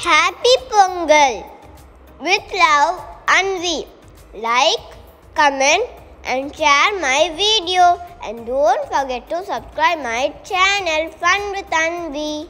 Happy Pongal! With love, Anvi. Like, comment, and share my video. And don't forget to subscribe my channel Fun with Anvi.